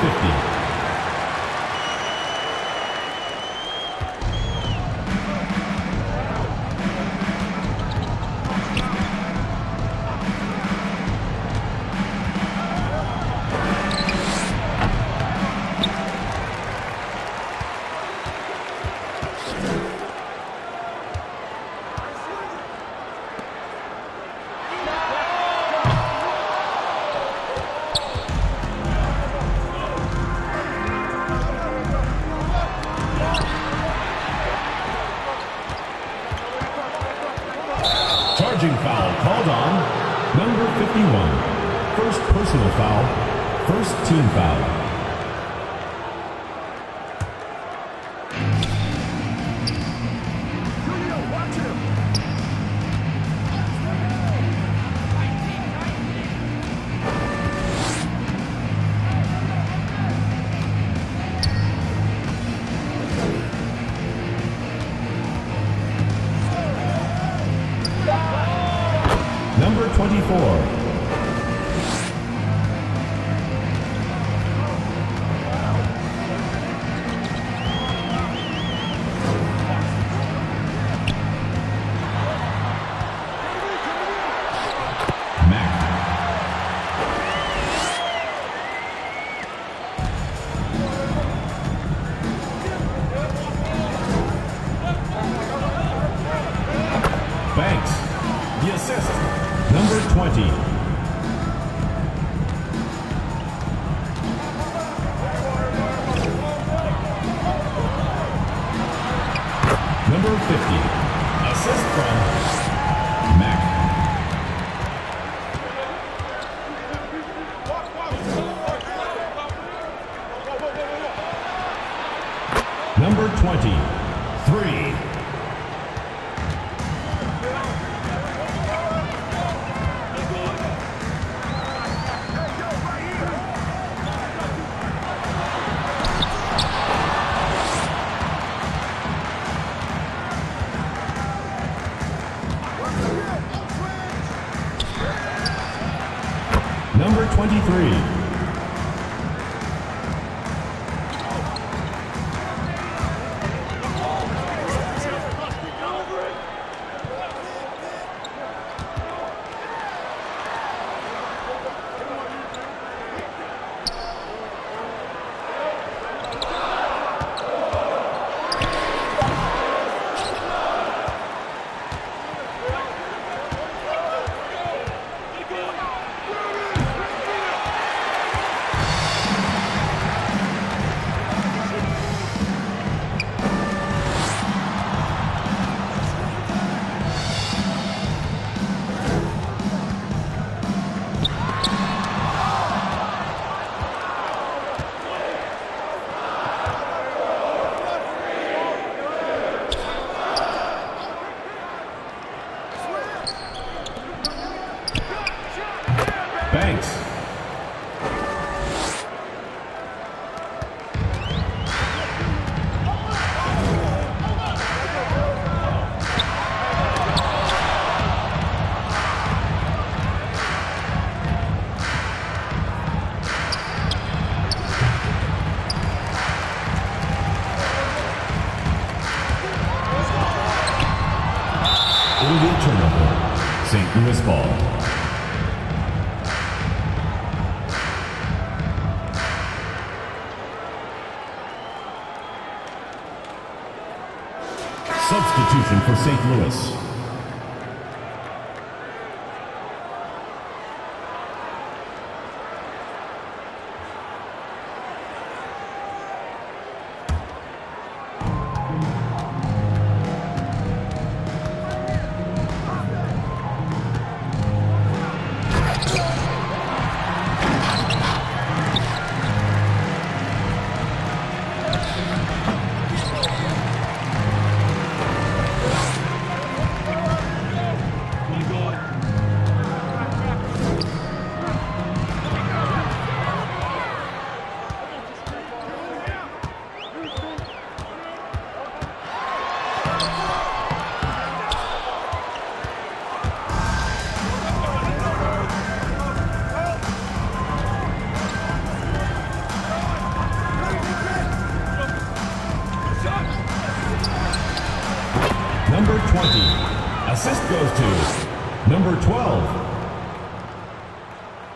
50.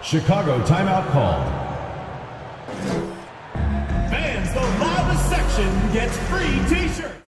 Chicago timeout called. Fans, the loudest section gets free t-shirts.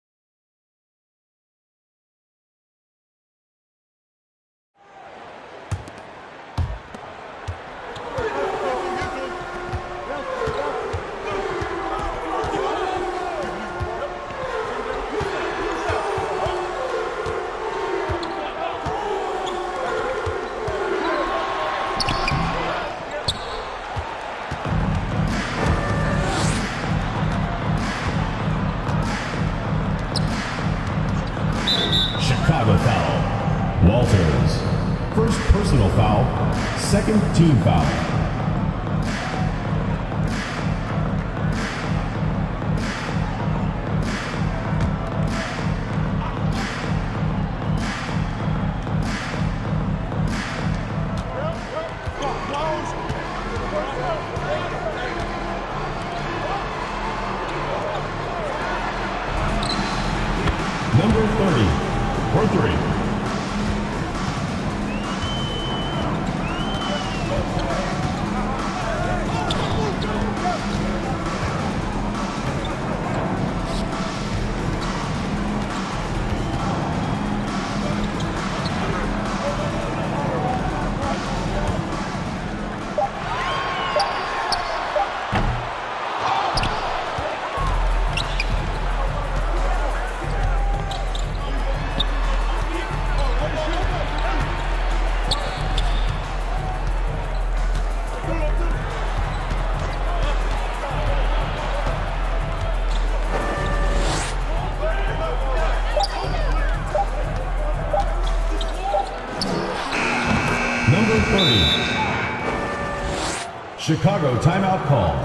Chicago timeout called.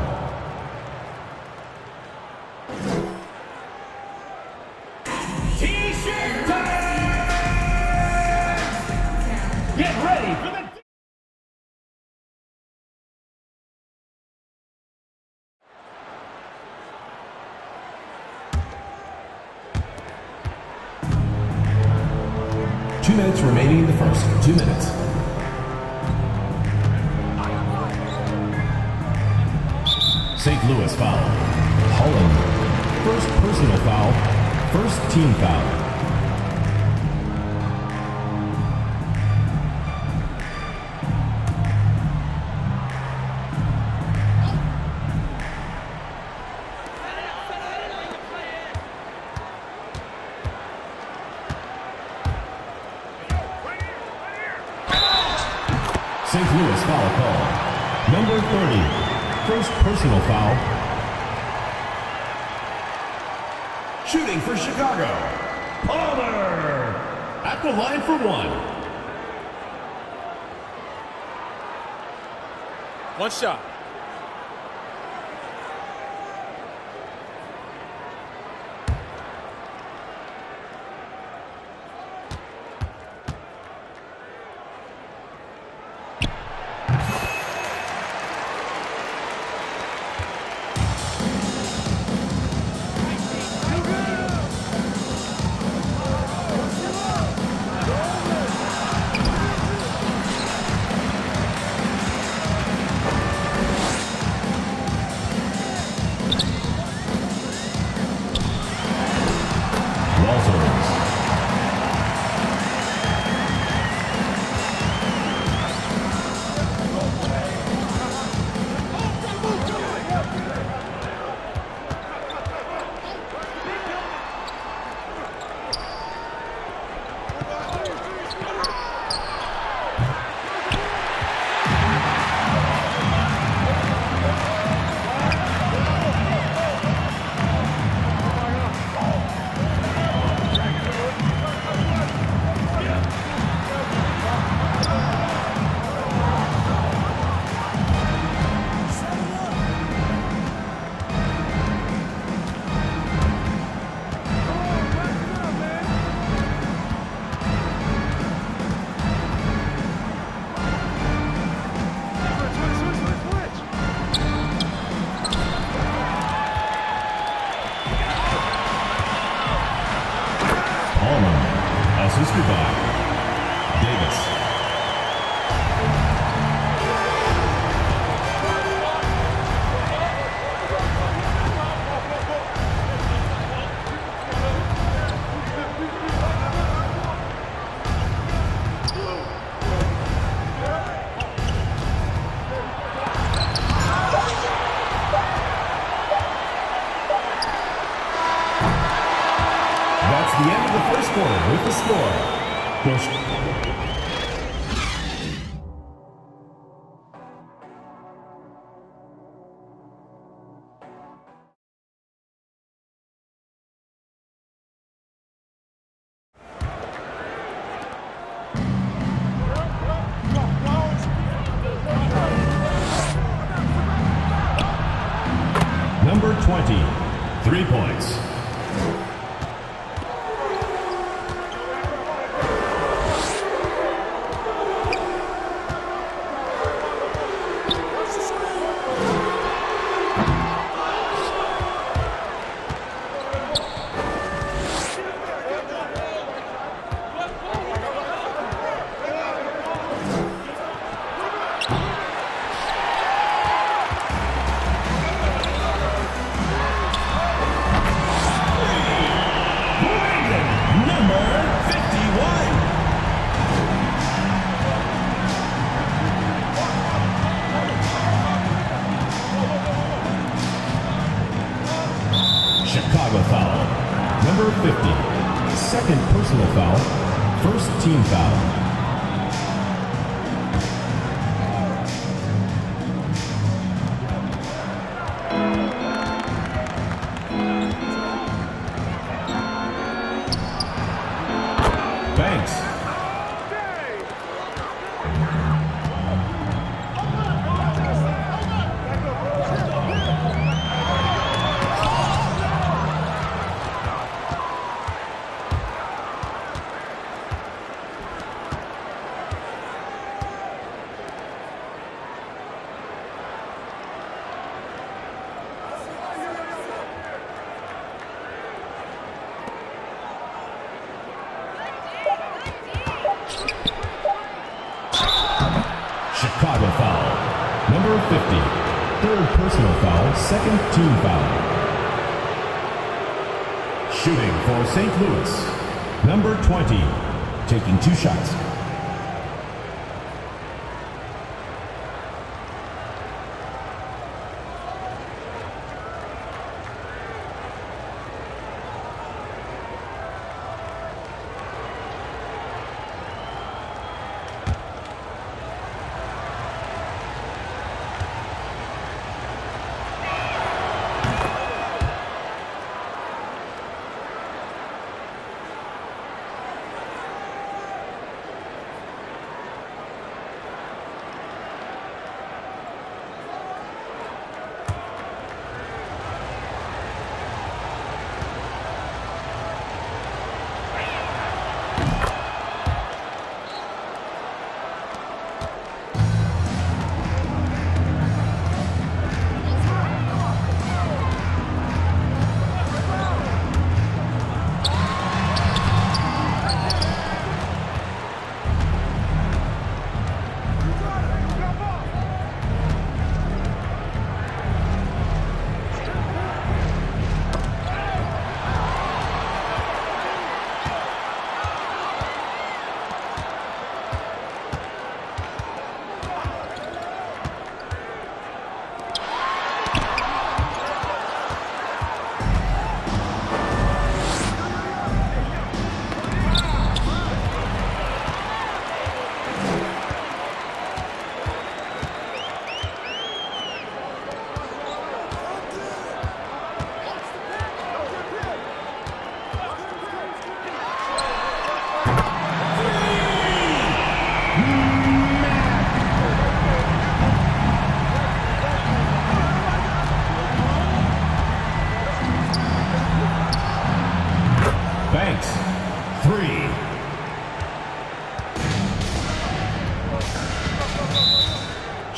Personal foul. Shooting for Chicago. Palmer. At the line for one. One shot. Posto. Banks. Two shots.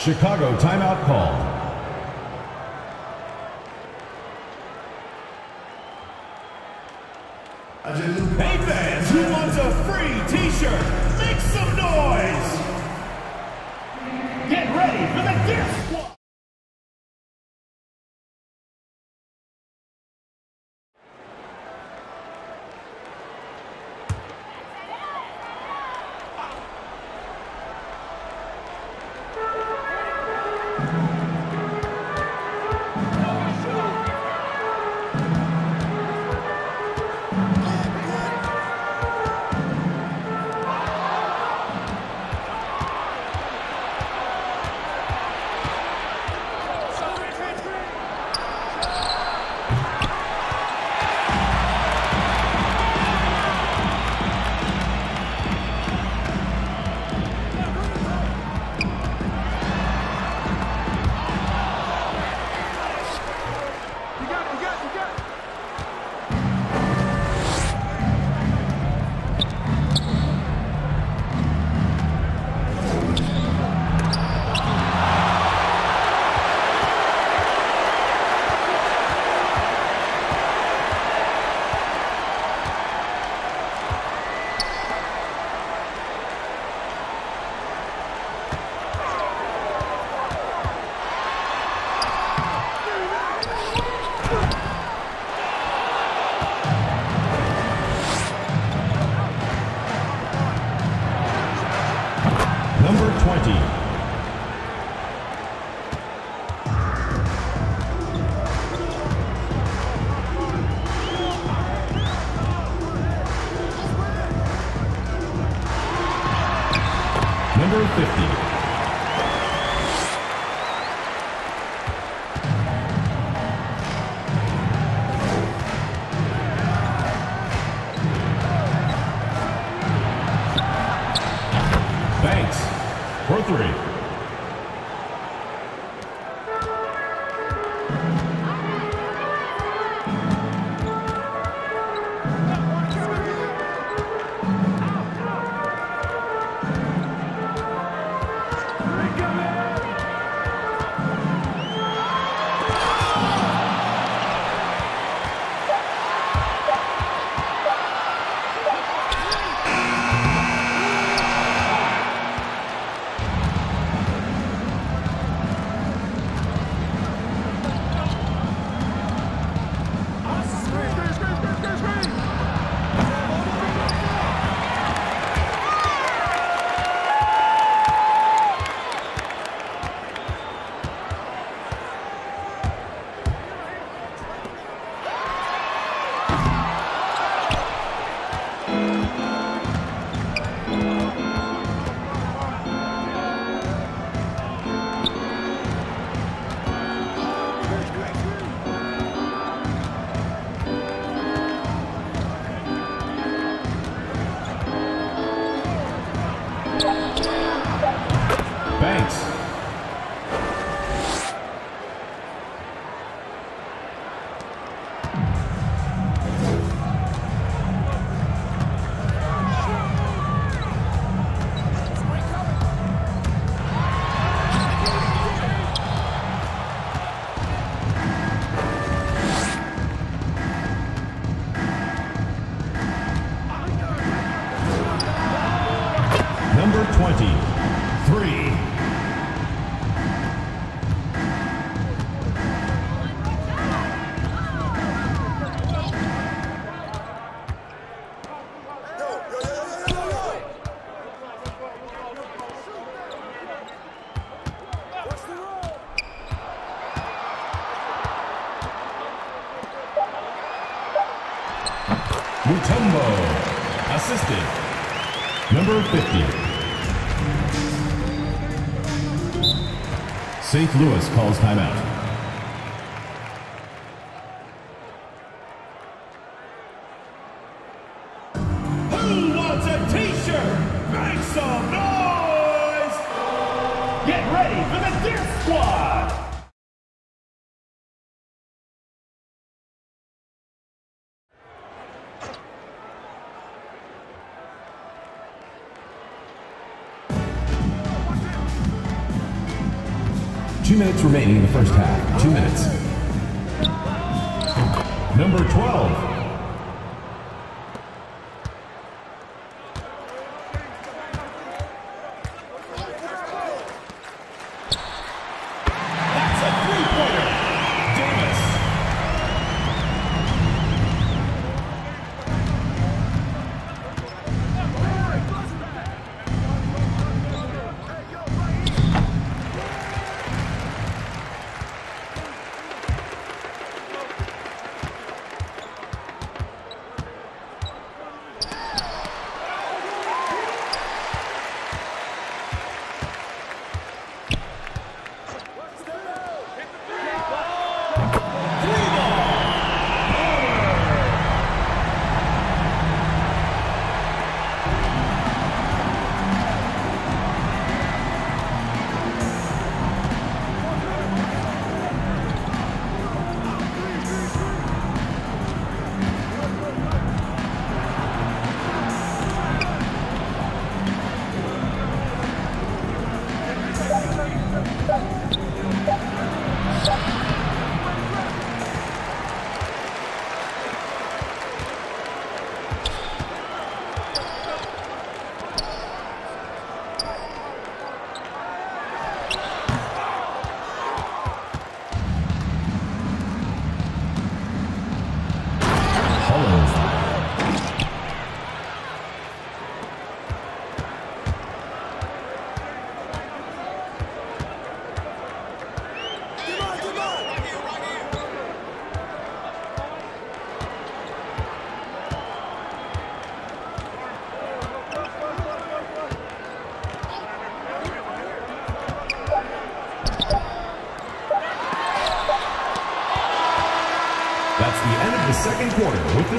Chicago timeout call. Mutombo, assisted, number 50. St. Louis calls timeout. remaining in the first half.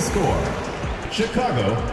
score, Chicago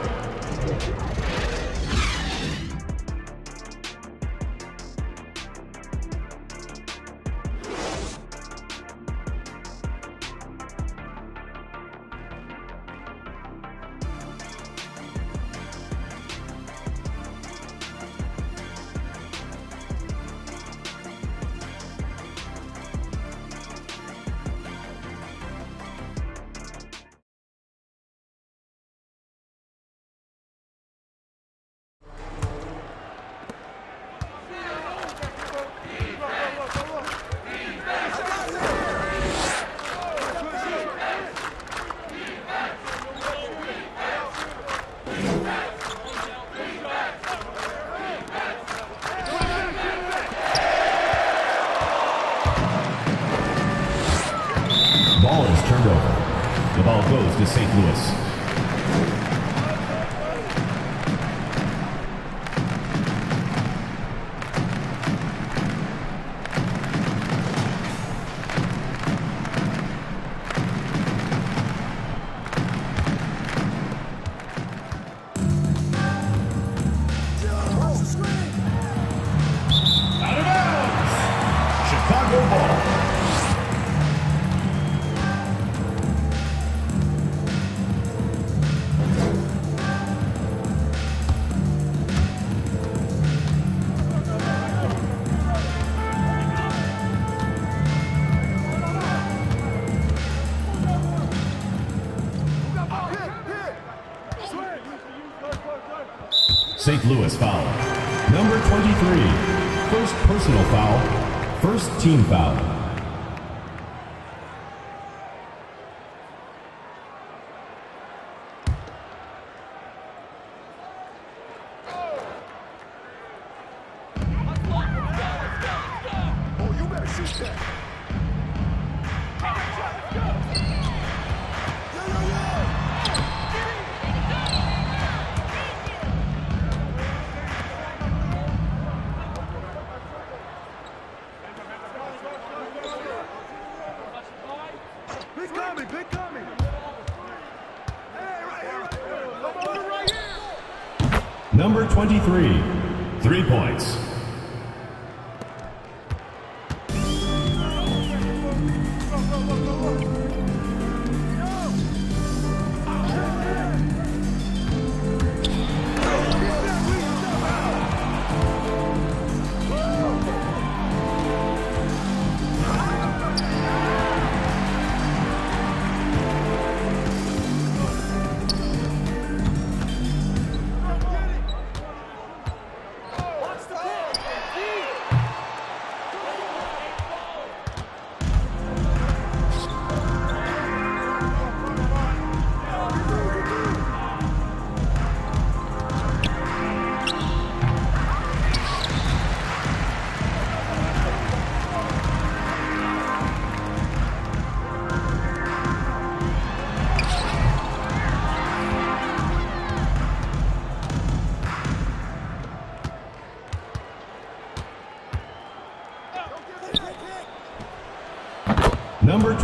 Lewis foul. Number 23, first personal foul, first team foul. 23. Three points.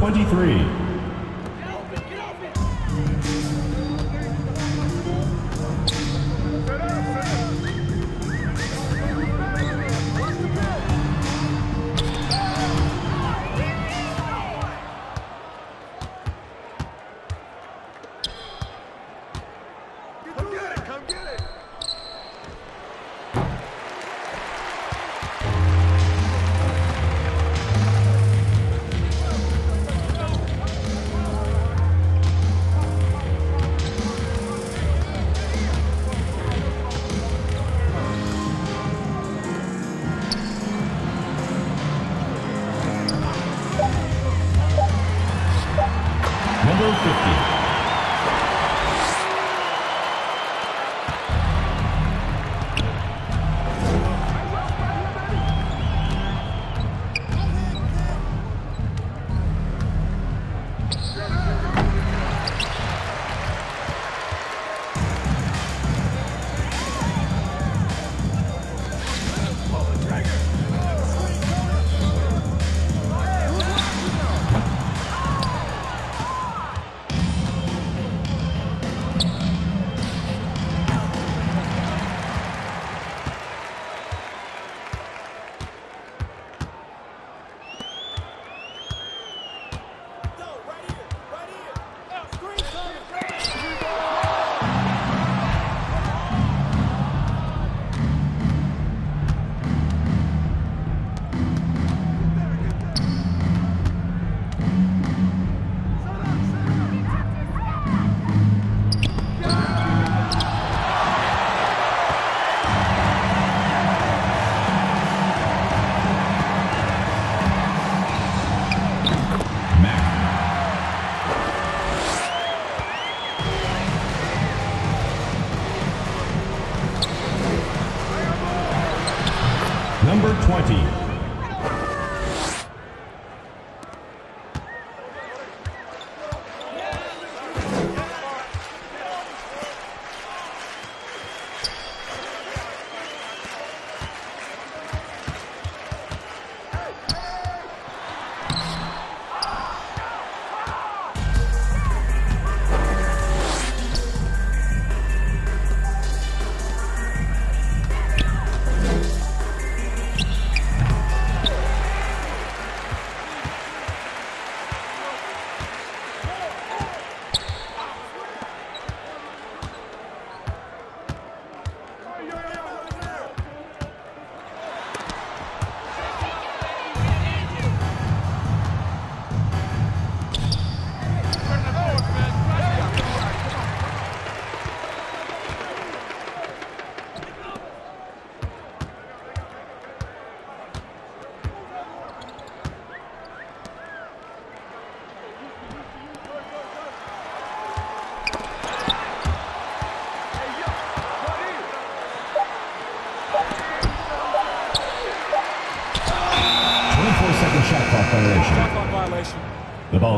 23.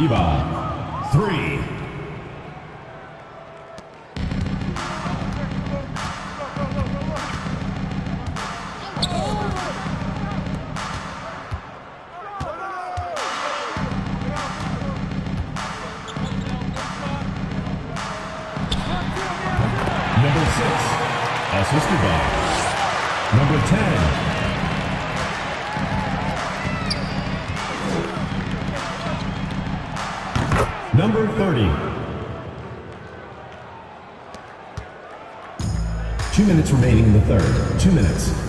二番 remaining in the third. Two minutes.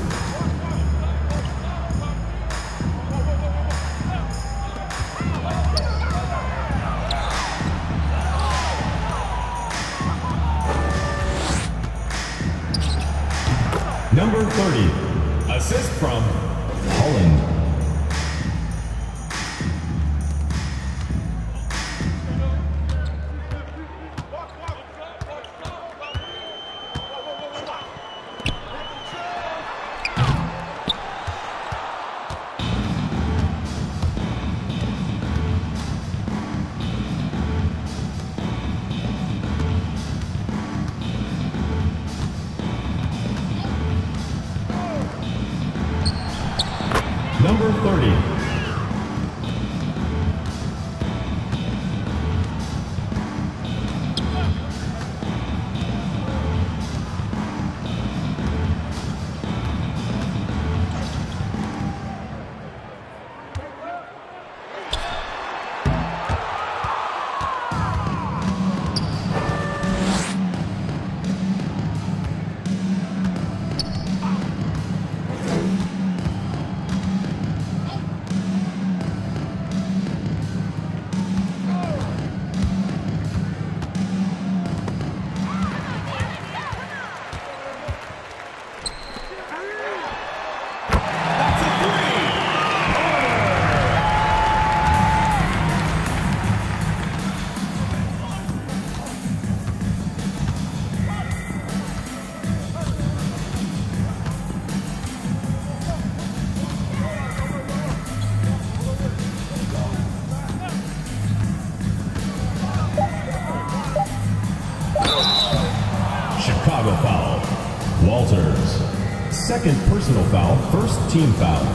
Personal foul, first team foul.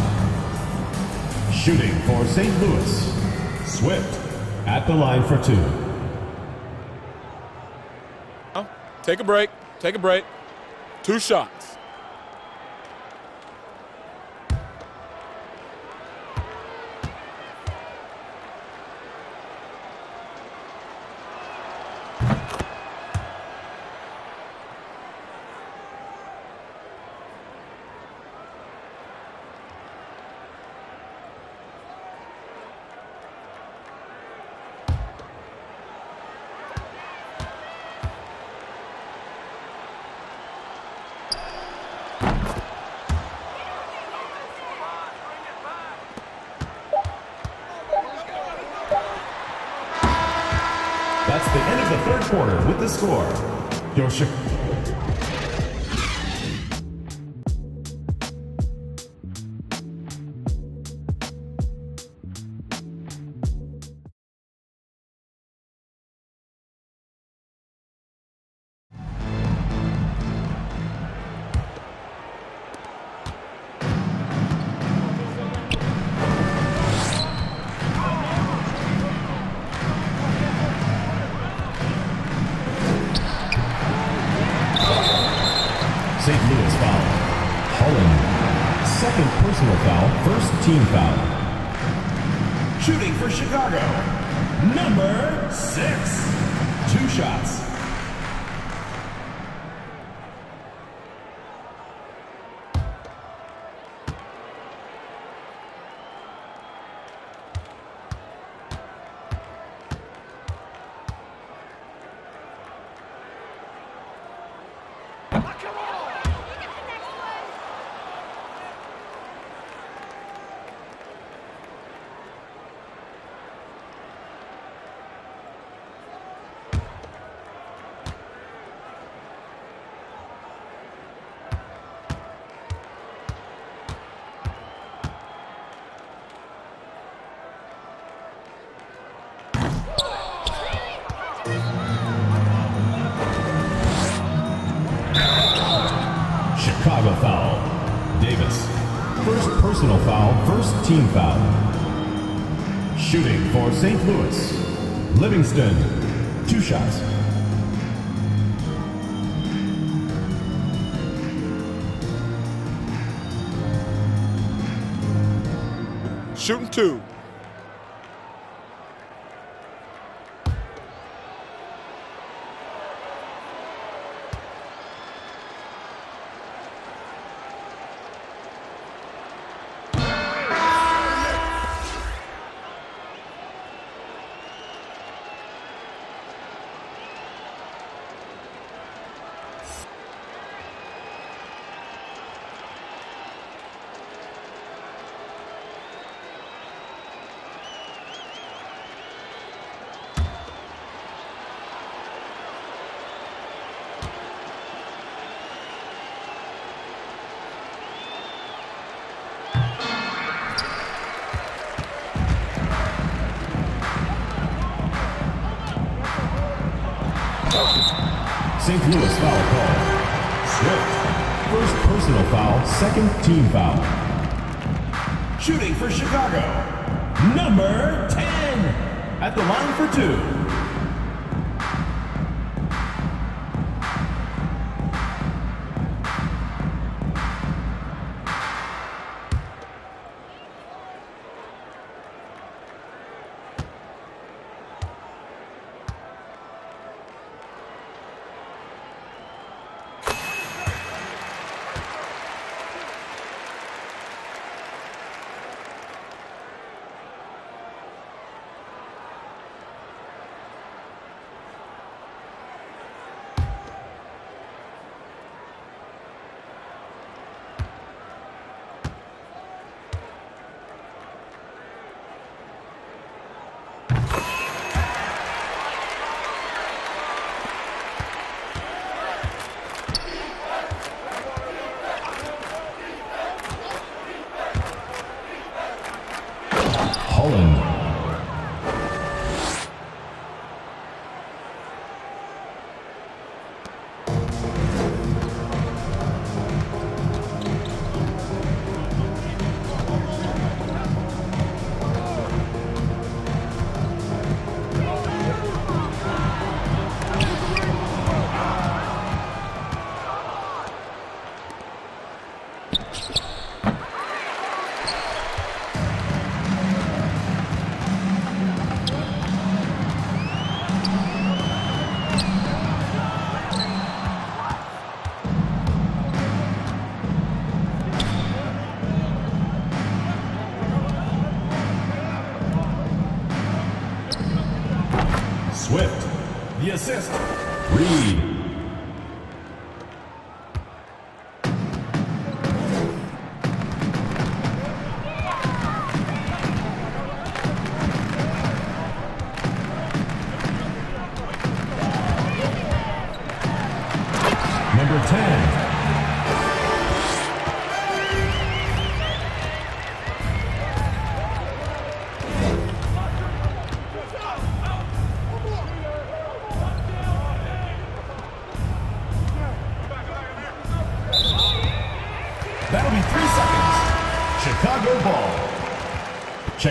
Shooting for St. Louis, Swift at the line for two. Take a break. Take a break. Two shots. Personal foul, first team foul. Shooting for St. Louis. Livingston. Two shots. Shooting two. St. Louis foul call. Swift. First personal foul, second team foul. Shooting for Chicago. Number 10. At the line for two.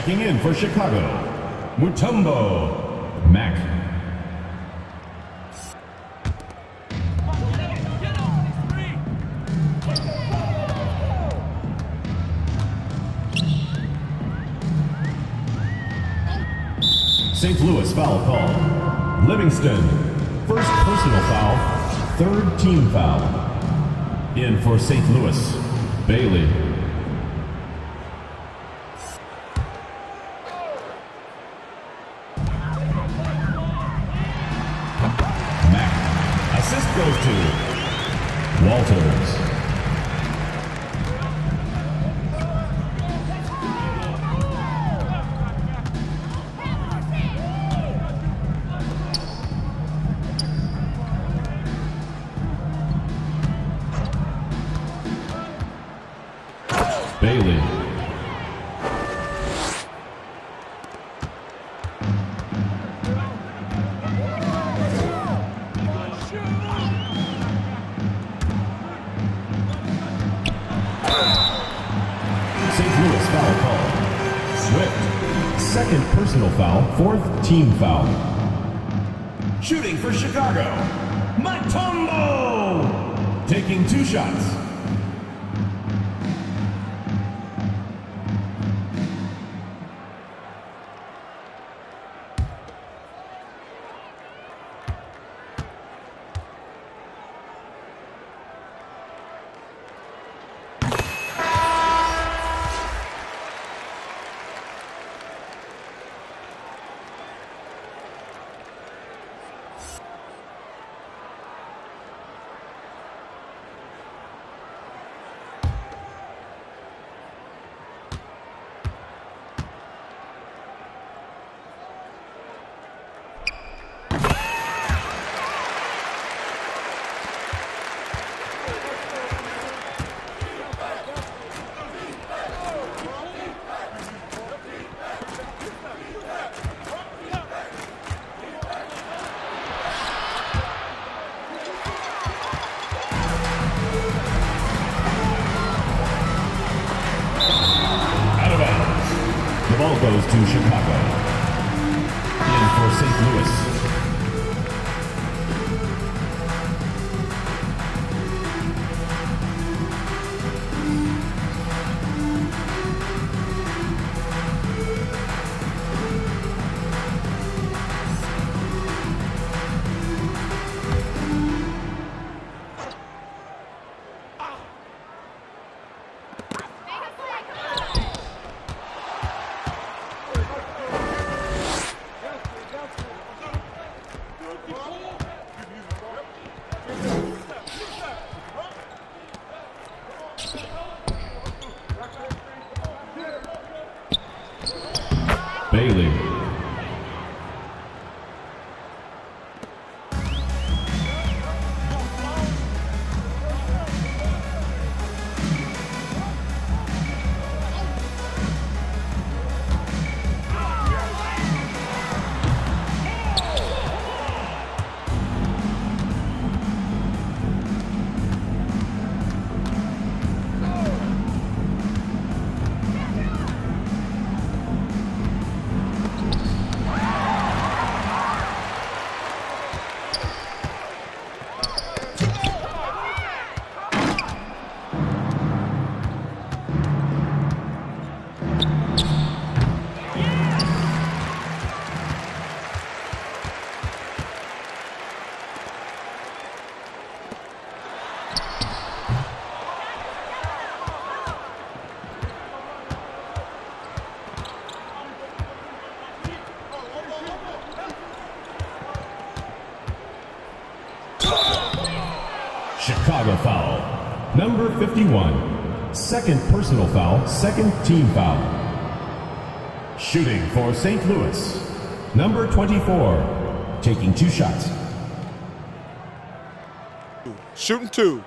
Checking in for Chicago. Mutombo. Mac. St. Louis foul call. Livingston. First personal foul. Third team foul. In for St. Louis. Bailey. Goes to Walters. Goes to Chicago. In for St. Louis. number 51. Second personal foul, second team foul. Shooting for St. Louis, number 24, taking two shots. Shooting two.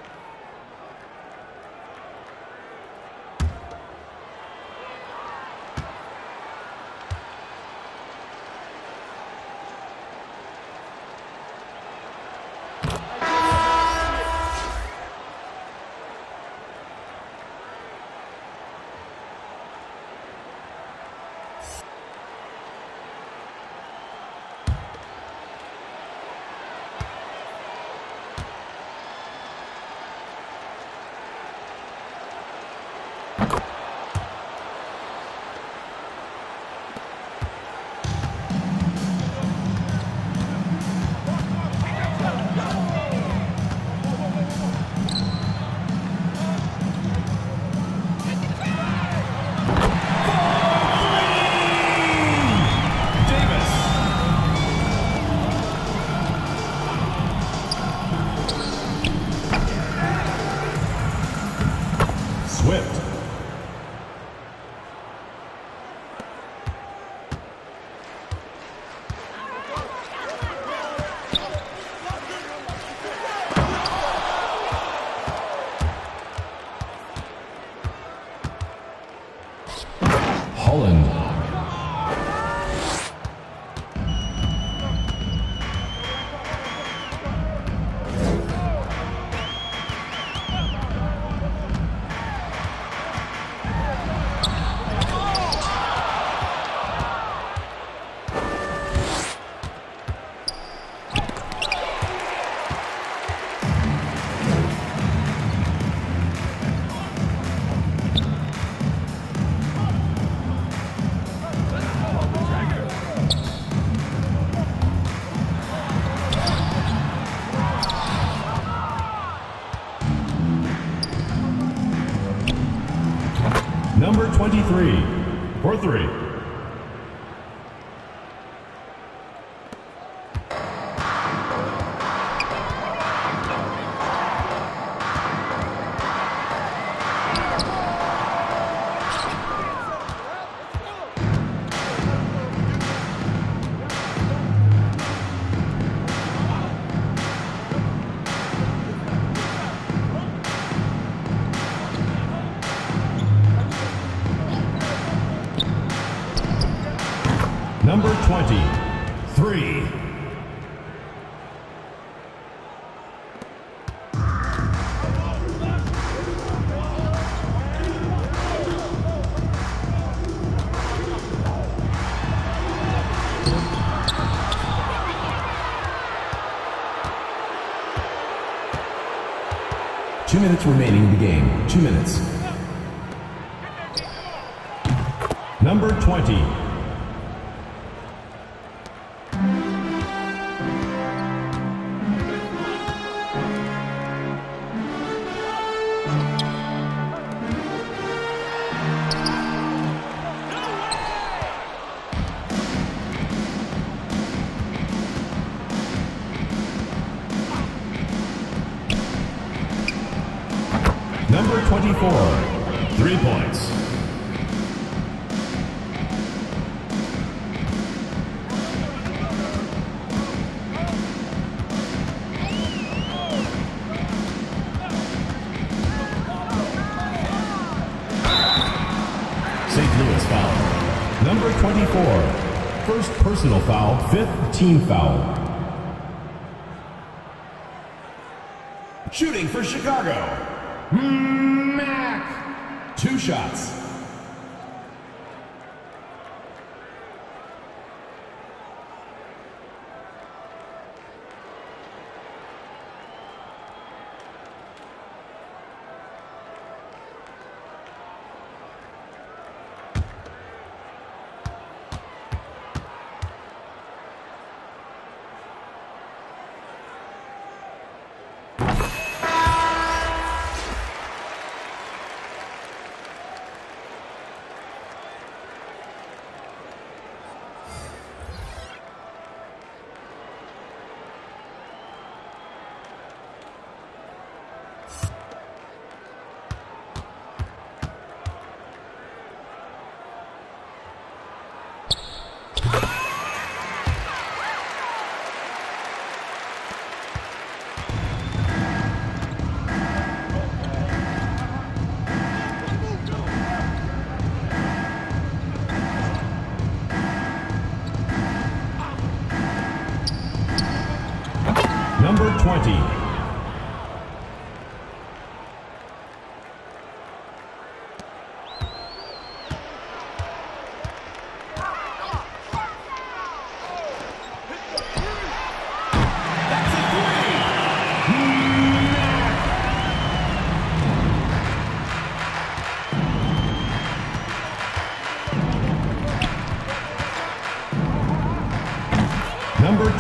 Two minutes remaining in the game. Two minutes. Number 20. team foul.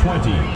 23.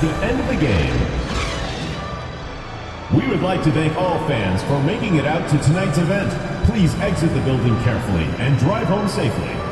The end of the game. We would like to thank all fans for making it out to tonight's event. Please exit the building carefully and drive home safely.